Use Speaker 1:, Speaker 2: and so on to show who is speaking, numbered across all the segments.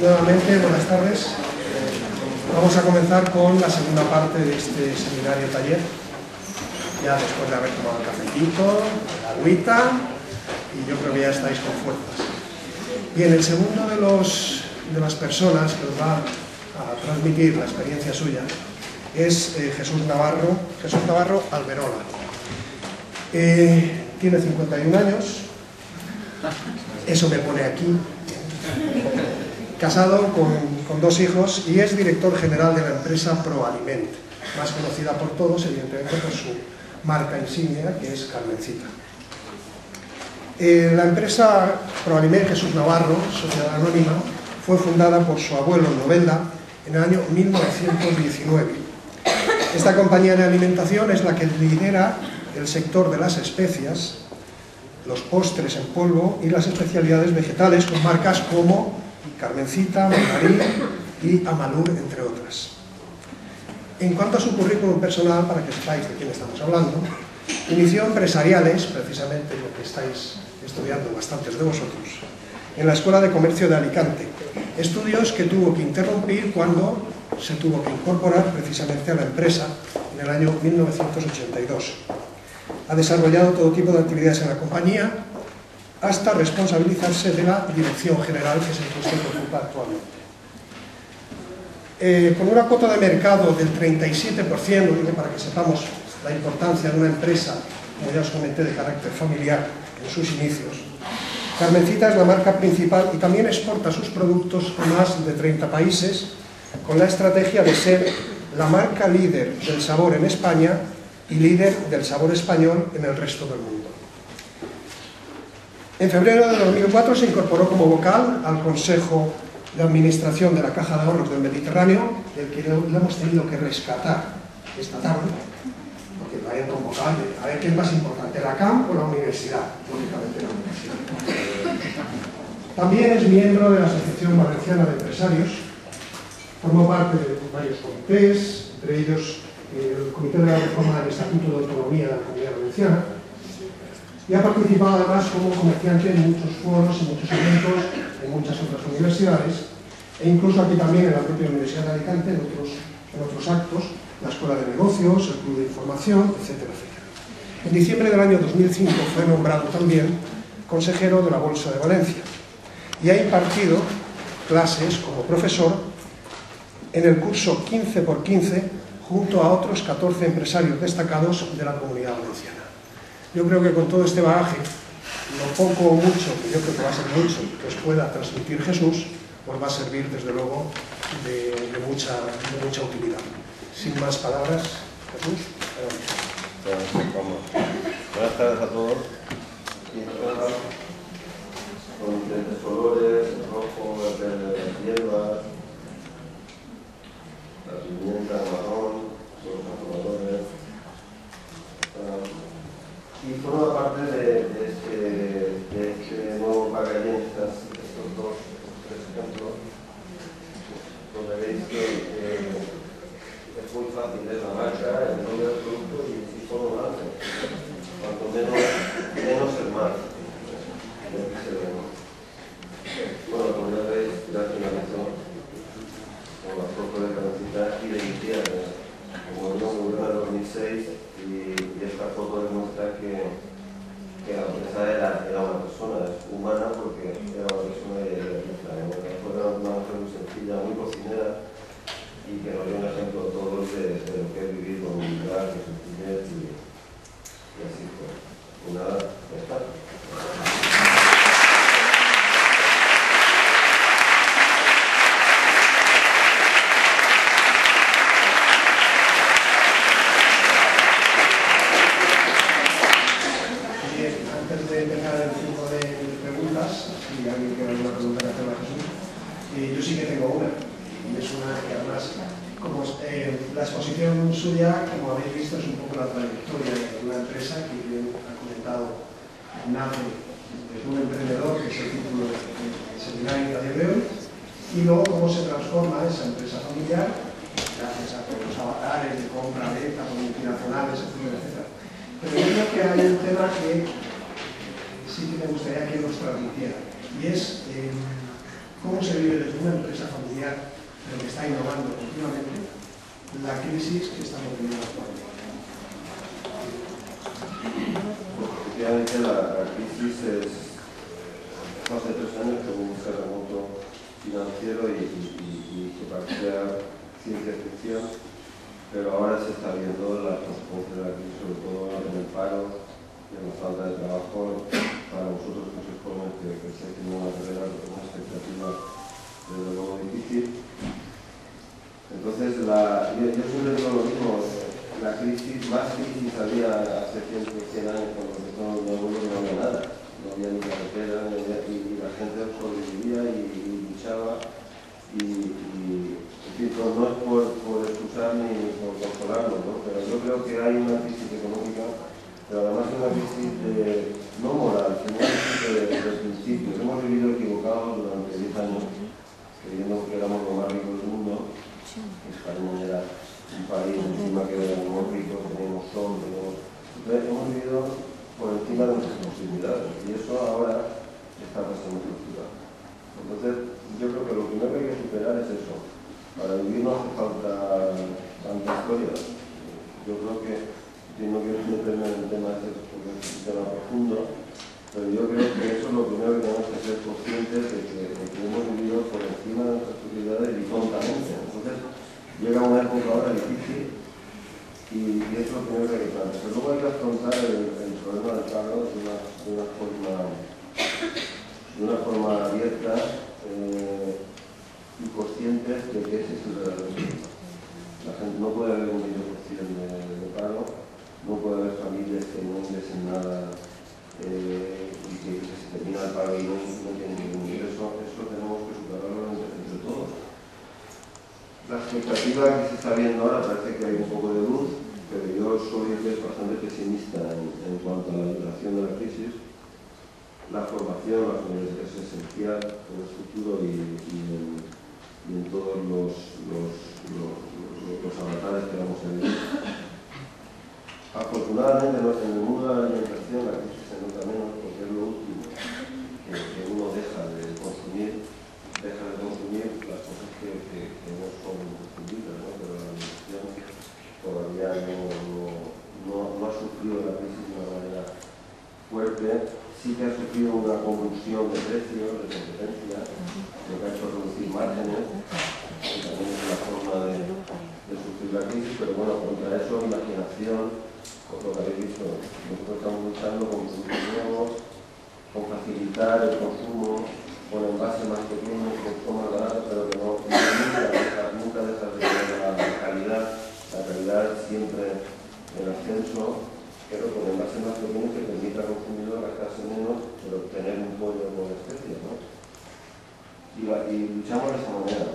Speaker 1: Nuevamente, buenas tardes. Vamos a comenzar con la segunda parte de este seminario taller. Ya después de haber tomado el cafecito, la agüita, y yo creo que ya estáis con fuerzas. Bien, el segundo de, los, de las personas que os va a transmitir la experiencia suya es eh, Jesús Navarro, Jesús Navarro Alberola. Eh, tiene 51 años, eso me pone aquí, casado con, con, dos hijos y es director general de la empresa ProAliment, más conocida por todos, evidentemente, por su marca insignia, que es Carmencita. Eh, la empresa ProAliment Jesús Navarro, sociedad anónima, fue fundada por su abuelo Novelda en el año 1919. Esta compañía de alimentación es la que lidera el sector de las especias, los postres en polvo y las especialidades vegetales con marcas como Carmencita, Mandarín y Amalur, entre otras. En cuanto a su currículum personal, para que sepáis de quién estamos hablando, inició empresariales, precisamente lo que estáis estudiando bastantes de vosotros, en la Escuela de Comercio de Alicante, estudios que tuvo que interrumpir cuando se tuvo que incorporar precisamente a la empresa en el año 1982. Ha desarrollado todo tipo de actividades en la compañía hasta responsabilizarse de la dirección general que es el que ocupa actualmente. Eh, con una cuota de mercado del 37%, digo para que sepamos la importancia de una empresa, como ya os comenté, de carácter familiar en sus inicios, Carmencita es la marca principal y también exporta sus productos a más de 30 países con la estrategia de ser la marca líder del sabor en España y líder del sabor español en el resto del mundo. En febrero de 2004 se incorporó como vocal al Consejo de Administración de la Caja de Ahorros del Mediterráneo, del que lo hemos tenido que rescatar esta tarde, a ver qué es más importante, la CAM o la universidad, lógicamente la universidad. También es miembro de la Asociación Valenciana de Empresarios, formó parte de varios comités, entre ellos el Comité de la Reforma del Estatuto de Autonomía de la Comunidad Valenciana, y ha participado además como comerciante en muchos foros, en muchos eventos, en muchas otras universidades, e incluso aquí también en la propia Universidad de Alicante, en otros, en otros actos, la Escuela de Negocios, el Club de Información, etcétera, etcétera. En diciembre del año 2005 fue nombrado también consejero de la Bolsa de Valencia y ha impartido clases como profesor en el curso 15 por 15 junto a otros 14 empresarios destacados de la comunidad valenciana. Yo creo que con todo este bagaje, lo poco o mucho, que yo creo que va a ser mucho, que os pueda transmitir Jesús, os va a servir desde luego de, mucha, de mucha, utilidad. Sin más palabras, Jesús.
Speaker 2: Buenas tardes a todos. Con diferentes colores, rojo, verde de las hierbas, la pimienta, marrón, los transformadores. y forma parte de, de, este, de este nuevo packaging, estas, estos dos, estos tres ejemplos, donde veis que eh, es muy fácil, es la marca, el nombre del producto y, y solo un arte. Cuanto menos, menos es más. Aquí se ve. Bueno, como ya veis, ya finalizó con la foto de capacidad y de iniciar, como no murió en 2006 y, y esta foto demuestra que, que la empresa era, era una persona es humana porque era una persona de la era una mujer muy sencilla, muy cocinera y que nos dio un ejemplo a todos de, de lo que es vivir con humildad, con sencillez y, y así fue. Y nada, ya está.
Speaker 1: antes de empezar el tiempo de preguntas, si alguien tiene alguna pregunta que hacerle a Jesús, eh, yo sí que tengo una, y es una que además, como eh, la exposición suya, como habéis visto, es un poco la trayectoria de una empresa que bien ha comentado, nace desde un emprendedor, que es el título del seminario de hoy, y luego cómo se transforma esa empresa familiar gracias a todos los avatares de compra, venta, multinacionales, etcétera, etcétera. Pero yo creo que hay un tema que sí que me gustaría que nos transmitiera, y es eh, cómo se vive desde una empresa familiar, pero que está innovando continuamente, la crisis que estamos viviendo actualmente.
Speaker 2: Efectivamente, la, la crisis es, empezó hace tres años como un terremoto financiero y, y, y, que parecía ciencia ficción, pero ahora se está viendo las consecuencias de la crisis, sobre todo en el paro y en la falta de trabajo para vosotros que sois jóvenes que, que estáis teniendo una carrera con una expectativa desde luego difícil. Entonces, la, yo, yo siempre digo lo mismo, eh, la crisis, más crisis había hace 100, 100 años cuando empezó mi abuelo no había nada, no había ni carretera, no había, y, y la gente sobrevivía y, y luchaba y, y en fin, no, no es por, por excusar ni por consolarnos, ¿no? pero yo creo que hay una crisis económica, pero además una crisis de, no moral, sino una crisis de, de principios. Hemos vivido equivocados durante 10 años, creyendo que éramos los más ricos del mundo, España era un país encima que éramos ricos, teníamos sol, teníamos... Entonces hemos vivido por encima de nuestras posibilidades y eso ahora está pasando factura. Entonces yo creo que lo primero que hay que superar es eso. Para vivir no hace falta tanta historia. Yo creo que, yo no quiero meterme en el tema ese profundo, pero yo creo que eso es lo primero que tenemos que ser conscientes de que, de que hemos vivido por encima de nuestras posibilidades y tontamente. Entonces, llega una época ahora difícil y, y eso es lo primero que hay que plantear. Luego hay que afrontar el, problema del paro de una, de una forma de una forma abierta eh, y conscientes de que ese es el problema. La gente no puede haber un 20% de, de paro, no puede haber familias que no ingresen nada eh, y que, que, paro y no, no tienen ningún ingreso. Eso tenemos que superarlo entre, todos. La expectativa que se está viendo ahora parece que hay un poco de luz, pero yo soy bastante pesimista en, cuanto a la duración de la crisis la formación universidades es esencial en el futuro y, en, todos los, los, los, los, avatares que vamos a vivir. Afortunadamente en el mundo de la alimentación la crisis se nota menos porque es lo último que, que uno deja de consumir, deja de consumir las cosas que, que, que no son consumibles, ¿no? pero la alimentación todavía no, no, no, no ha sufrido la crisis de una manera fuerte sí que ha sufrido una convulsión de precios, de competencia, lo que ha hecho reducir márgenes, que también es una forma de, de sufrir la crisis, pero bueno, contra eso, imaginación, lo que habéis visto, nosotros estamos luchando con productos nuevos, con facilitar el consumo, con envases más pequeños, con más baratos, pero que no, nunca, nunca de tener la calidad, la calidad siempre en ascenso, pero con envases más pequeños que permita al consumidor gastarse menos, pero obtener un pollo con especies, ¿no? Y, y, luchamos de esa manera.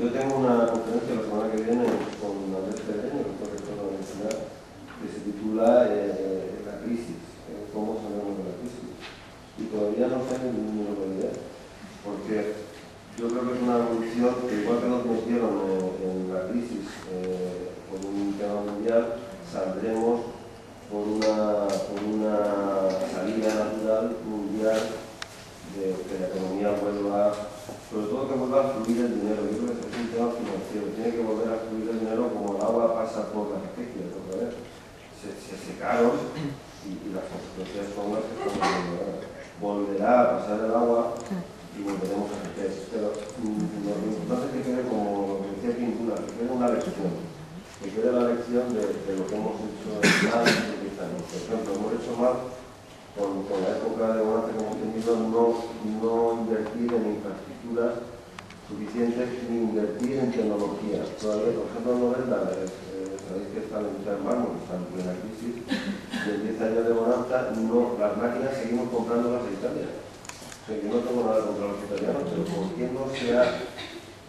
Speaker 2: Yo tengo una conferencia la semana que viene con Andrés Pedreño, que fue rector de la universidad, que se titula eh, La crisis, eh, cómo salimos de la crisis. Y todavía no sé ni ninguna idea, porque yo creo que es una evolución que igual que nos metieron en, en la crisis eh, con un tema mundial, saldremos por una, por una salida natural mundial de que la economía vuelva, que vuelva a fluir el dinero. Yo creo que es un tema financiero, tiene que volver a fluir el dinero como el agua pasa por las acequias, vez. Se, se secaron y, y, las consecuencias son las que estamos. Volverá a pasar el agua y volveremos a crecer. Pero mm, lo importante es que quede como lo que decía Pintura, que quede una lección, que quede la lección de, lo que hemos hecho mal años. Por ejemplo, hemos hecho mal con, con la época de bonanza que hemos tenido no, no invertir en infraestructuras ni invertir en tecnología. Todavía, por ejemplo, no es la eh, sabéis que está la industria del mármol, está en plena crisis, en 10 años de bonanza no, las máquinas seguimos comprándolas en Italia. O sea, yo no tengo nada contra los italianos, pero ¿por qué no se ha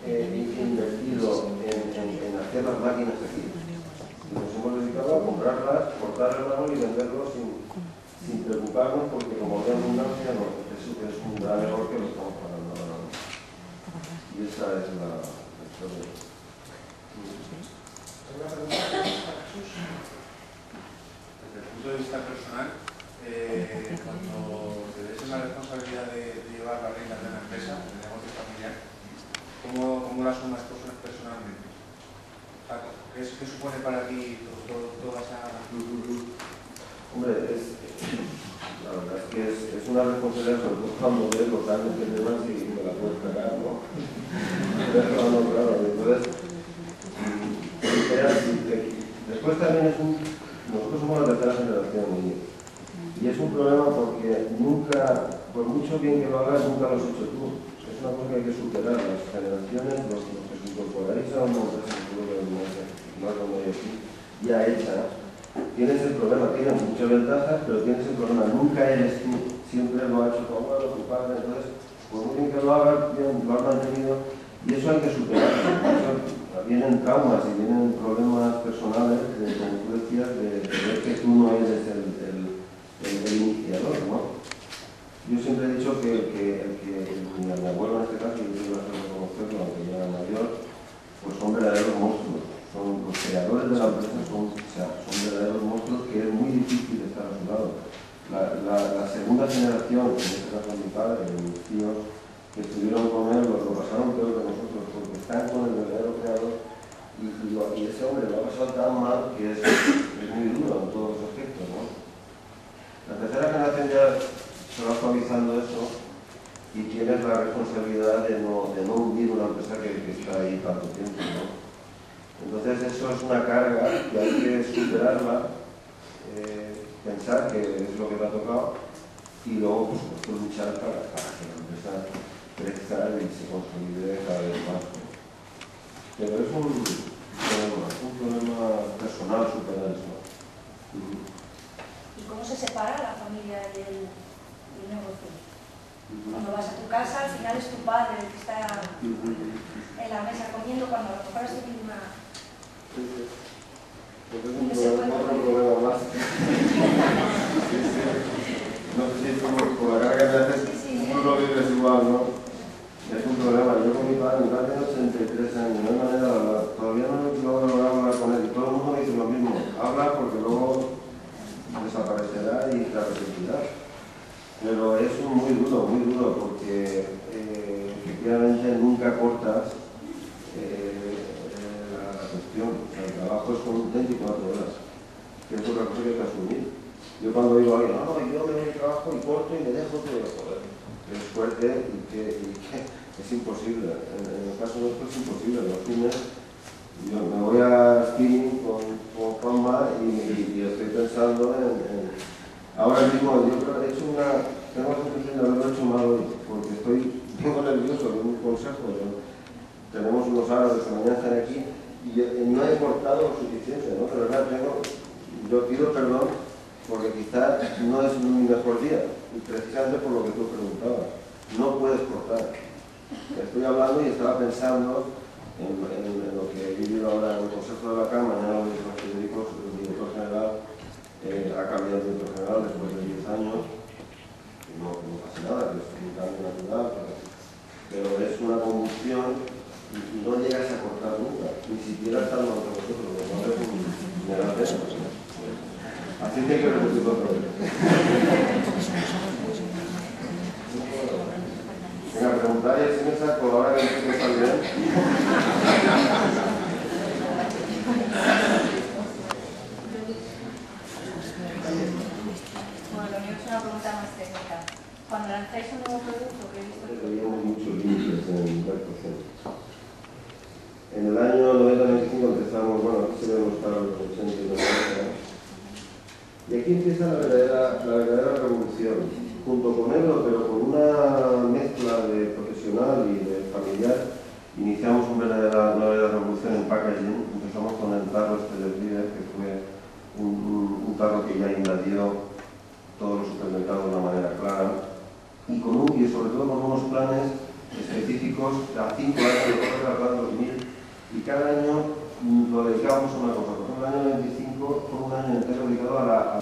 Speaker 2: eh, invertido en, en, en hacer las máquinas aquí? nos hemos dedicado a comprarlas, cortar el árbol y venderlo sin, preocuparnos porque como había abundancia, no, eso es un gran error que lo estamos pagando ahora. Y esa es la, la historia.
Speaker 1: ¿Alguna pregunta para Jesús?
Speaker 3: Desde el punto de vista personal, eh, cuando te des la responsabilidad de, de llevar las reinas de la empresa, del negocio familiar, ¿cómo, cómo las asumas personas personalmente? ¿Qué, es- qué supone para ti toda esa...
Speaker 2: Hombre, es, la verdad es que es, es una responsabilidad, sobre todo cuando ves los que y me la puedes cagar, ¿no? No, entonces, después también es un, nosotros somos la tercera generación y, y es un problema porque nunca, por mucho bien que lo hagas, nunca lo has hecho tú. Es una cosa que hay que superar, las generaciones, los, los que se incorporáis a más como yo aquí, ya hecha, tienes el problema, tienes muchas ventajas, pero tienes el problema, nunca eres tú, siempre lo ha hecho tu abuelo, tu padre, entonces, por muy bien que lo hagas, bien, lo has mantenido, y eso hay que superarlo. Vienen traumas y vienen problemas personales, de, como tú decías, de, ver que tú no eres el, el, el, el iniciador, ¿no? Yo siempre he dicho que, que, que mi, mi abuelo en este caso, y yo lo reconocerlo, aunque ya era mayor, pues son verdaderos monstruos. Son los creadores de la empresa, son, o sea, son verdaderos monstruos que es muy difícil estar a su lado. La, la, la segunda generación, en este caso mi padre, mis tíos, que estuvieron con él, lo, pasaron peor que nosotros, porque están con el verdadero creador y, ese hombre lo ha pasado tan mal que es, muy duro en todos los aspectos. ¿no? La tercera generación ya se va suavizando eso y tienes la responsabilidad de no, de hundir una empresa que está ahí tanto tiempo. Eso es una carga que hay que superarla, eh, pensar que es lo que te ha tocado y luego por supuesto luchar para, para que la empresa crezca y se consolide cada vez más. Pero es un problema, es un problema personal superar eso.
Speaker 4: ¿Y cómo se separa la familia y el, y el negocio? Cuando vas a tu casa, al final es tu padre el que está en la mesa comiendo cuando a lo mejor has tenido una...
Speaker 2: Un problema, otro problema más. Sí, sí. No sé si es como con la carga que haces, tú lo vives igual, ¿no? Es un problema. Yo con mi padre, mi padre tiene 83 años, no hay manera de hablar. Todavía no he logrado hablar con él todo el mundo dice lo mismo. Habla porque luego desaparecerá y te arrepentirás. Pero es muy duro, muy duro, porque eh, efectivamente nunca cortas el trabajo es con 24 horas, que es otra cosa que hay que asumir. Yo cuando digo a alguien, no, no, yo me voy al trabajo y corto y me dejo todo, joder, que es fuerte y que, es imposible. En, en el caso nuestro es imposible. Los fines, yo me voy a spinning con, con Juanma y, y- estoy pensando en, Ahora mismo yo he hecho una... Tengo la sensación de haberlo hecho mal hoy, porque estoy tengo nervioso de un consejo. tenemos unos árabes que mañana están aquí yo no he cortado lo suficiente, ¿no? Pero verdad, tengo, yo pido perdón porque quizás no es mi mejor día, precisamente por lo que tú preguntabas. No puedes cortar. Estoy hablando y estaba pensando en, en- en lo que he vivido ahora en el Consejo de la Cámara, mañana lo dijo Federico, el director general, eh, ha cambiado el director general después de 10 años, y no, no pasa nada, que es un cambio natural, pero, pero es una convulsión y y no llegas a cortar nunca, ni siquiera estando entre vosotros, lo cual es un me da pena. Así que hay que repetirlo otra vez. Venga, preguntar si me saco ahora que me está bien.
Speaker 4: Bueno, lo mío es una pregunta más técnica. Cuando lanzáis un nuevo producto, que he visto que...
Speaker 2: Teníamos muchos límites en el actuación. En el año 90-95 empezamos, bueno, aquí se paros de los 80 y 90. Y aquí empieza la verdadera, la verdadera revolución. Junto con él, pero con una mezcla de profesional y de familiar, iniciamos una verdadera, una verdadera revolución en packaging. Empezamos con el tarro este del líder, que fue un, un- un tarro que ya invadió todos los supermercados de una manera clara y, con un- y sobre todo con unos planes específicos a cinco años al plan 2000 y cada año lo dedicábamos a una cosa. Por ejemplo, el año 25 fue un año entero dedicado a la...